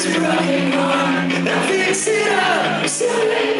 always broken on. Now fix it up.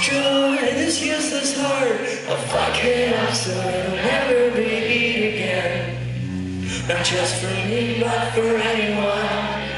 destroy this useless heart A fucking i'll never be again. Not just for me, but for anyone.